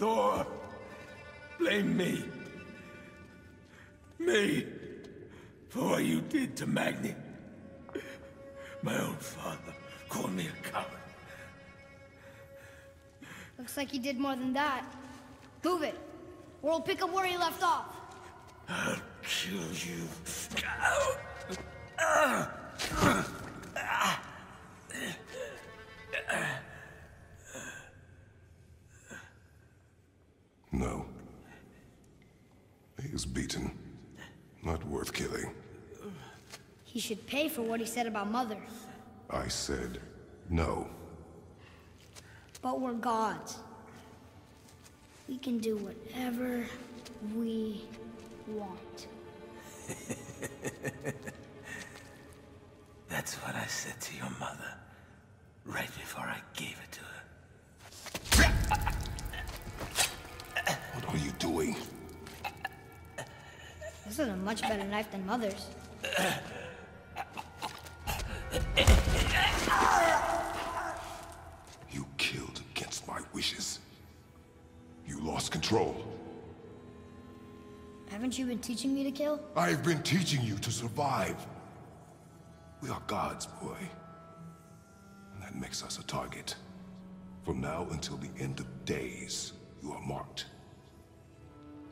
Thor, blame me. Me. For what you did to Magni. My own father called me a coward. Looks like he did more than that. Move it. Or we'll pick up where he left off. I'll kill you. No. He is beaten. Not worth killing. He should pay for what he said about Mother. I said no. But we're gods. We can do whatever we want. That's what I said to your mother. Right before I gave it to her. This is a much better knife than Mother's. You killed against my wishes. You lost control. Haven't you been teaching me to kill? I've been teaching you to survive. We are gods, boy. And that makes us a target. From now until the end of days, you are marked.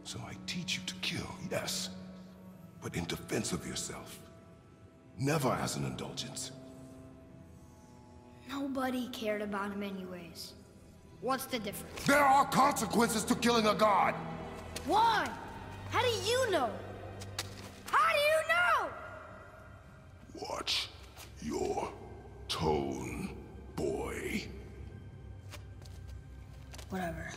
So I teach you to kill, yes but in defense of yourself. Never as an indulgence. Nobody cared about him anyways. What's the difference? There are consequences to killing a god! Why? How do you know? How do you know? Watch your tone, boy. Whatever.